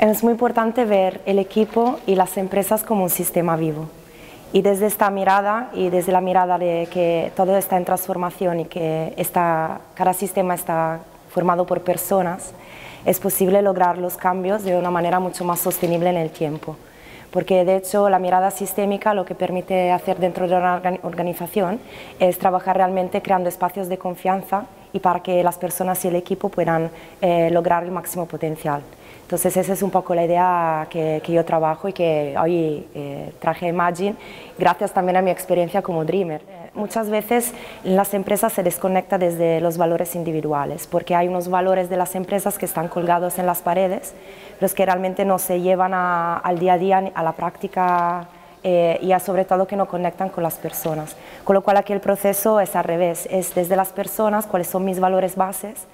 Es muy importante ver el equipo y las empresas como un sistema vivo. Y desde esta mirada y desde la mirada de que todo está en transformación y que cada sistema está formado por personas, es posible lograr los cambios de una manera mucho más sostenible en el tiempo. Porque de hecho la mirada sistémica lo que permite hacer dentro de una organización es trabajar realmente creando espacios de confianza y para que las personas y el equipo puedan eh, lograr el máximo potencial. Entonces esa es un poco la idea que, yo trabajo y que hoy eh, traje Imagine, gracias también a mi experiencia como Dreamer. Muchas veces las empresas se desconectan desde los valores individuales, porque hay unos valores de las empresas que están colgados en las paredes, pero es que realmente no se llevan al día a día, a la práctica eh, y sobre todo que no conectan con las personas. Con lo cual aquí el proceso es al revés, es desde las personas cuáles son mis valores bases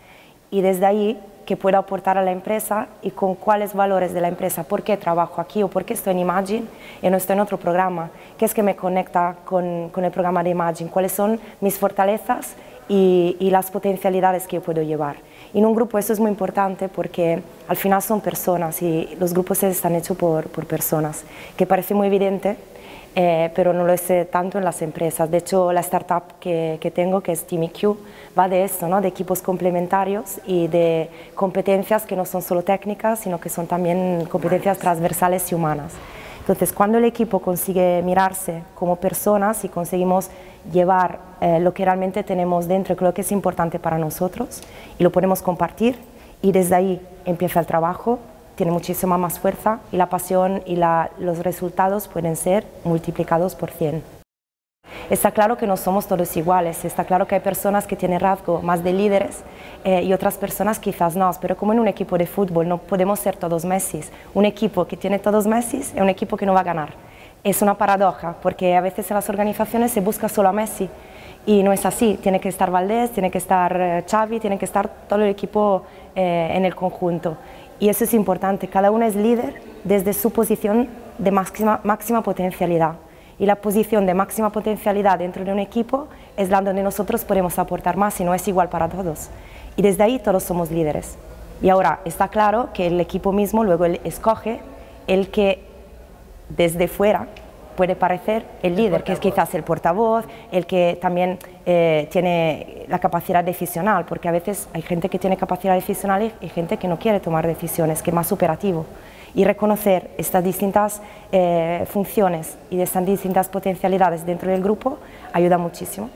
y desde ahí que puedo aportar a la empresa y con cuáles valores de la empresa, por qué trabajo aquí o por qué estoy en Imagine y no estoy en otro programa, qué es que me conecta con, con el programa de Imagine, cuáles son mis fortalezas y, y, las potencialidades que yo puedo llevar. En un grupo eso es muy importante porque al final son personas y los grupos están hechos por, por personas, que parece muy evidente, eh, pero no lo sé tanto en las empresas. De hecho, la startup que, que tengo, que es TeamIQ, va de esto, ¿no? de equipos complementarios y de competencias que no son solo técnicas, sino que son también competencias transversales y humanas. Entonces, cuando el equipo consigue mirarse como personas y conseguimos llevar eh, lo que realmente tenemos dentro, creo que es importante para nosotros, y lo podemos compartir, y desde ahí empieza el trabajo, tiene muchísima más fuerza y la pasión y los resultados pueden ser multiplicados por 100. Está claro que no somos todos iguales, está claro que hay personas que tienen rasgo más de líderes eh, y otras personas quizás no, pero como en un equipo de fútbol no podemos ser todos Messi. Un equipo que tiene todos Messi es un equipo que no va a ganar. Es una paradoja, porque a veces en las organizaciones se busca solo a Messi y no es así. Tiene que estar Valdés, tiene que estar eh, Xavi, tiene que estar todo el equipo eh, en el conjunto. Y eso es importante, cada uno es líder desde su posición de máxima, potencialidad. Y la posición de máxima potencialidad dentro de un equipo es la donde nosotros podemos aportar más y no es igual para todos. Y desde ahí todos somos líderes. Y ahora está claro que el equipo mismo luego escoge el que desde fuera puede parecer el líder, que es quizás el portavoz, el que también eh, tiene la capacidad decisional, porque a veces hay gente que tiene capacidad decisional y gente que no quiere tomar decisiones, que es más operativo. Y reconocer estas distintas eh, funciones y estas distintas potencialidades dentro del grupo ayuda muchísimo.